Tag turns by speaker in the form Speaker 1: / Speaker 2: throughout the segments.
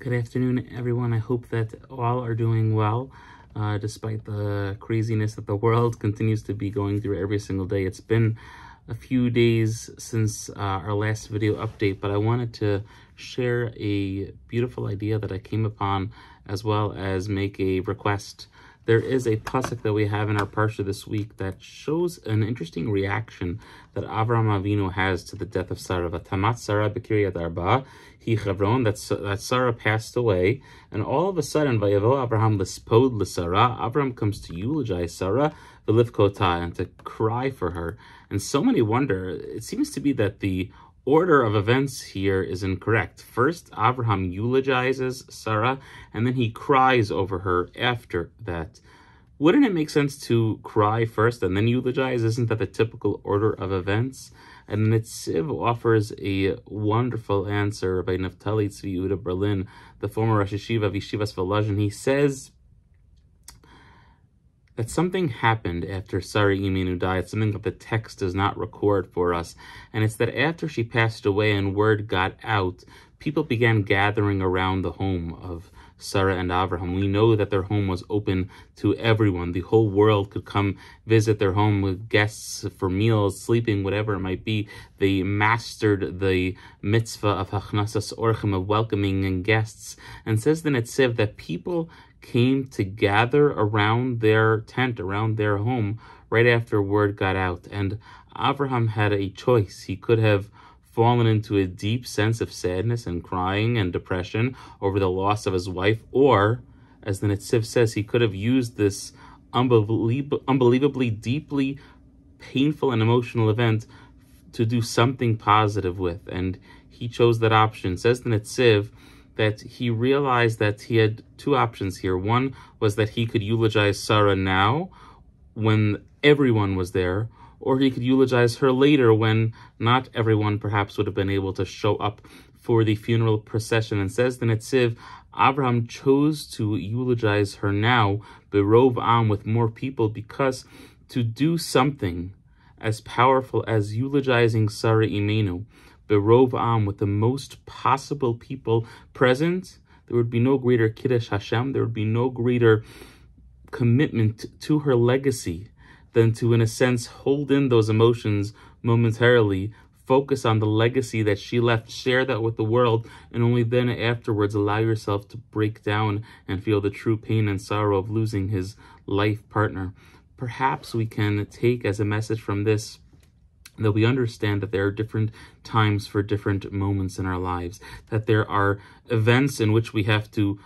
Speaker 1: Good afternoon, everyone. I hope that all are doing well, uh, despite the craziness that the world continues to be going through every single day. It's been a few days since uh, our last video update, but I wanted to share a beautiful idea that I came upon, as well as make a request there is a pasuk that we have in our parsha this week that shows an interesting reaction that Avram Avinu has to the death of Sarah. Vatamat Sarah b'kiryat arba, he Chevron, that, that Sarah passed away, and all of a sudden, Vayavo Abraham lispod l'Sarah, Avram comes to eulogize Sarah, v'livkota, and to cry for her. And so many wonder, it seems to be that the order of events here is incorrect. First, Abraham eulogizes Sarah, and then he cries over her after that. Wouldn't it make sense to cry first and then eulogize? Isn't that the typical order of events? And Netziv offers a wonderful answer by Naftali Tzvi Yehuda Berlin, the former Rosh Yeshiva of Yeshivas Volozhin. He says that something happened after Sarah Imenu died, something that the text does not record for us. And it's that after she passed away and word got out, people began gathering around the home of Sarah and Abraham. We know that their home was open to everyone. The whole world could come visit their home with guests for meals, sleeping, whatever it might be. They mastered the mitzvah of Hachnasas Orchim, of welcoming and guests. And says the Netziv that people came to gather around their tent, around their home, right after word got out. And Abraham had a choice. He could have fallen into a deep sense of sadness and crying and depression over the loss of his wife, or, as the Netziv says, he could have used this unbelievably, unbelievably deeply painful and emotional event to do something positive with. And he chose that option. Says the Netziv, that he realized that he had two options here. One was that he could eulogize Sarah now when everyone was there, or he could eulogize her later when not everyone perhaps would have been able to show up for the funeral procession. And says the Netziv, Abraham chose to eulogize her now, berov am, with more people, because to do something as powerful as eulogizing Sarah Imenu Berov Am, with the most possible people present, there would be no greater Kiddush Hashem, there would be no greater commitment to her legacy than to, in a sense, hold in those emotions momentarily, focus on the legacy that she left, share that with the world, and only then afterwards allow yourself to break down and feel the true pain and sorrow of losing his life partner. Perhaps we can take as a message from this that we understand that there are different times for different moments in our lives, that there are events in which we have to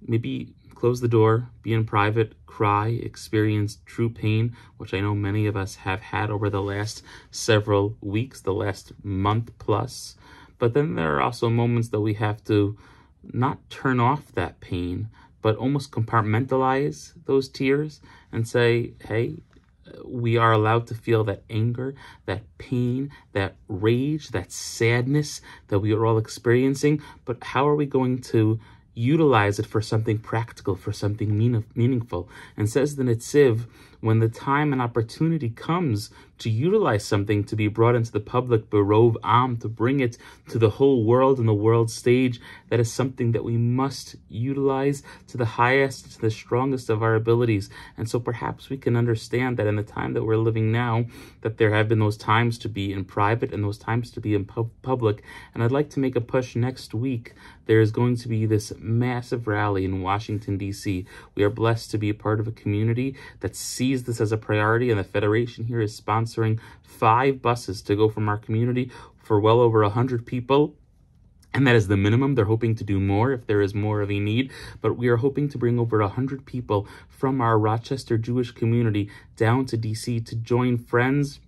Speaker 1: maybe close the door, be in private, cry, experience true pain, which I know many of us have had over the last several weeks, the last month plus. But then there are also moments that we have to not turn off that pain, but almost compartmentalize those tears and say, hey, we are allowed to feel that anger, that pain, that rage, that sadness that we are all experiencing. But how are we going to utilize it for something practical, for something mean meaningful? And says the Netziv, when the time and opportunity comes to utilize something to be brought into the public, barov am, to bring it to the whole world and the world stage, that is something that we must utilize to the highest, to the strongest of our abilities. And so perhaps we can understand that in the time that we're living now, that there have been those times to be in private and those times to be in pu public. And I'd like to make a push next week. There is going to be this massive rally in Washington, D.C. We are blessed to be a part of a community that sees sees this as a priority, and the Federation here is sponsoring five buses to go from our community for well over 100 people and that is the minimum. They're hoping to do more if there is more of a need. But we are hoping to bring over 100 people from our Rochester Jewish community down to DC to join friends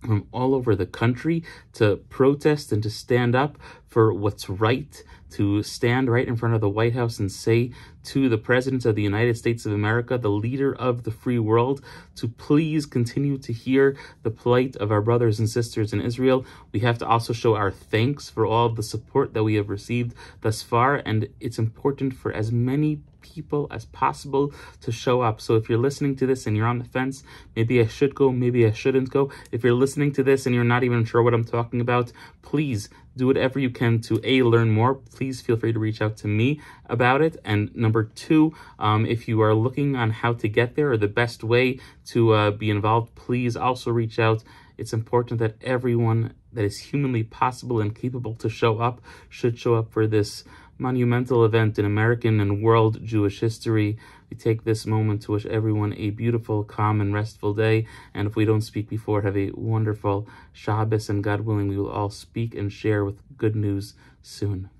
Speaker 1: from all over the country to protest and to stand up for what's right, to stand right in front of the White House and say to the President of the United States of America, the leader of the free world, to please continue to hear the plight of our brothers and sisters in Israel. We have to also show our thanks for all the support that we have received thus far, and it's important for as many people as possible to show up. So if you're listening to this and you're on the fence, maybe I should go, maybe I shouldn't go. If you're listening to this and you're not even sure what I'm talking about, please do whatever you can to A, learn more. Please feel free to reach out to me about it. And number two, um, if you are looking on how to get there or the best way to uh, be involved, please also reach out. It's important that everyone that is humanly possible and capable to show up should show up for this monumental event in American and world Jewish history. We take this moment to wish everyone a beautiful, calm, and restful day. And if we don't speak before, have a wonderful Shabbos. And God willing, we will all speak and share with good news soon.